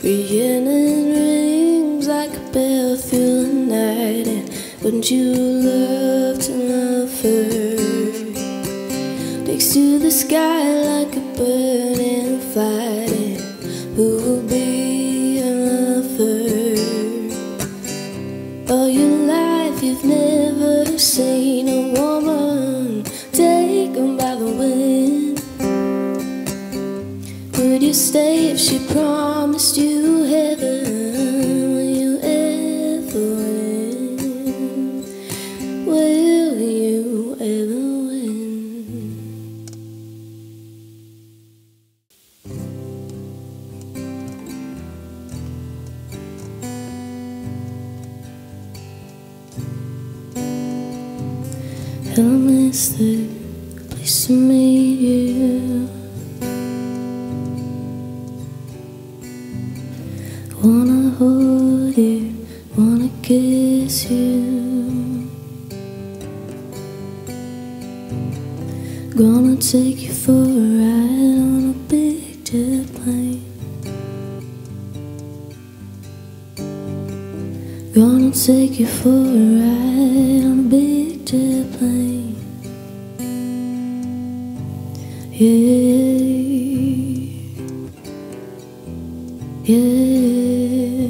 Rhiannon rings like a bell through the night And wouldn't you love to love her? Takes to the sky like a bird in flight And who will be your lover? All your life you've never seen a woman you stay if she promised you heaven? Will you ever win? Will you ever win? Miss the place I made you. Wanna hold you, wanna kiss you. Gonna take you for a ride on a big jet plane. Gonna take you for a ride on a big jet plane. Yeah, you.